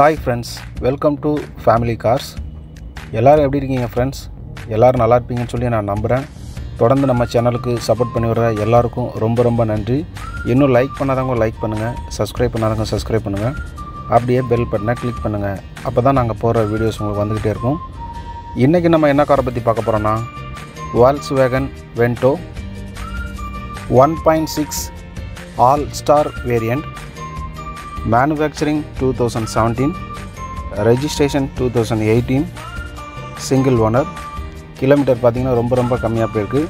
Hi friends welcome to Family Cars எல்லோரும் எப்படி இருக்கீங்க ஃப்ரெண்ட்ஸ் எல்லோரும் நல்லா இருப்பீங்கன்னு சொல்லி நான் நம்புகிறேன் தொடர்ந்து நம்ம சேனலுக்கு சப்போர்ட் பண்ணி வர எல்லாருக்கும் ரொம்ப ரொம்ப நன்றி. இன்னும் லைக் பண்ணாதவங்க லைக் பண்ணுங்கள் சப்ஸ்கிரைப் பண்ணாதவங்க சப்ஸ்கிரைப் பண்ணுங்கள் அப்படியே பெல் பட்டனை கிளிக் பண்ணுங்கள் அப்போ தான் நாங்கள் போகிற வீடியோஸ் உங்களுக்கு வந்துக்கிட்டே இருக்கும். இன்றைக்கி நம்ம என்ன காரை பற்றி பார்க்க போகிறோன்னா Volkswagen Vento one point six all star variant manufacturing two thousand seventeen registration two thousand eighteen single owner kilometre பார்த்திங்கன்னா ரொம்ப ரொம்ப கம்மியாக போயிருக்கு.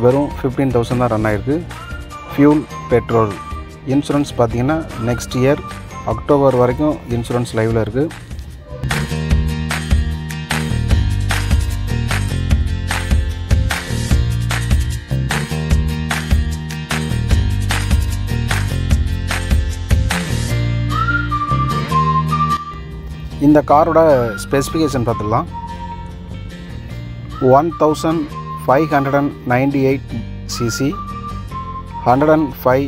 வெறும் ஃபிஃப்டீன் தௌசண்ட் தான் ரன் ஆகிருக்கு ஃபியூல் பெட்ரோல் இன்சூரன்ஸ் பார்த்திங்கன்னா நெக்ஸ்ட் இயர் அக்டோபர் வரைக்கும் இன்சூரன்ஸ் லைவில் இருக்குது இந்த காரோட ஸ்பெசிஃபிகேஷன் பார்த்துடலாம். One thousand five hundred and ninety eight CC hundred and five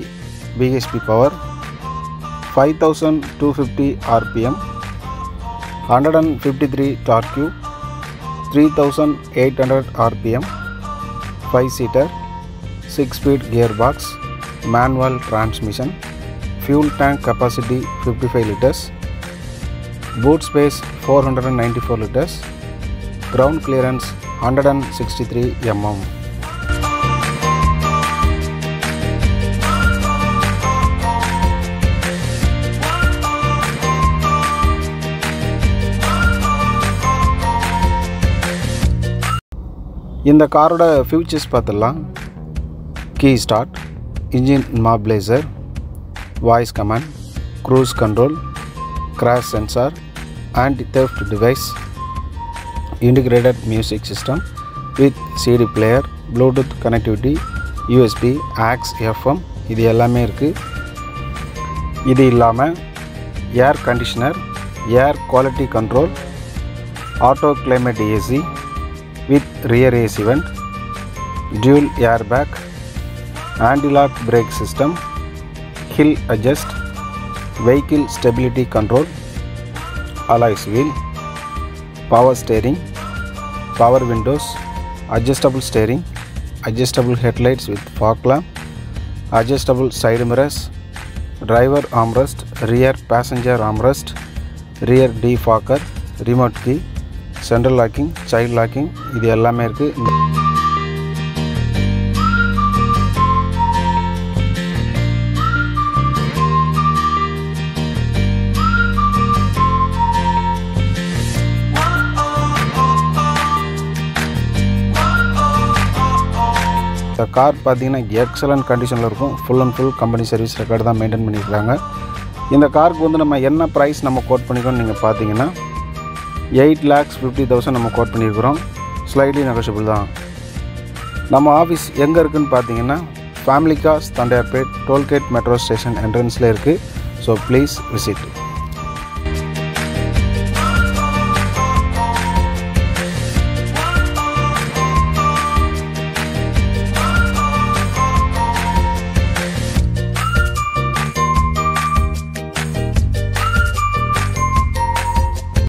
BHP power five thousand two fifty RPM hundred and fifty three torque three thousand eight hundred RPM five seater six speed gear box manual transmission fuel tank capacity fifty five litres boot space 494 hundred ground clearance 163 mm இந்த காரோட features பார்த்துடலாம். Key start engine immobiliser voice command cruise control crash sensor anti-theft device integrated music system with CD player, Bluetooth connectivity USB, aux FM இது எல்லாமே இருக்குது இது இல்லாமல் air conditioner air quality control auto climate AC with rear AC vent dual air bag antilock brake system hill adjust vehicle stability control control alloys wheel power steering power windows adjustable steering adjustable headlights with fog lamp adjustable side mirrors driver armrest rear passenger armrest rear defogger remote key central locking child locking இது எல்லாமே இருக்குது இந்த கார் பார்த்தீங்கன்னா excellent கண்டிஷனில் இருக்கும். Full and full company service record தான் maintain பண்ணியிருக்காங்க. இந்த காருக்கு வந்து நம்ம என்ன ப்ரைஸ் நம்ம கோட் பண்ணிக்கோன்னு நீங்கள் பார்த்தீங்கன்னா எயிட் லேக்ஸ் ஃபிஃப்டி தௌசண்ட் நம்ம கோட் பண்ணியிருக்கிறோம். ஸ்லைட்லி நெகோஷியபிள் தான். நம்ம ஆஃபீஸ் எங்கே இருக்குதுன்னு பார்த்தீங்கன்னா Family Cars Tondiarpet tollgate metro station என்ட்ரன்ஸில் இருக்குது ஸோ ப்ளீஸ் விசிட்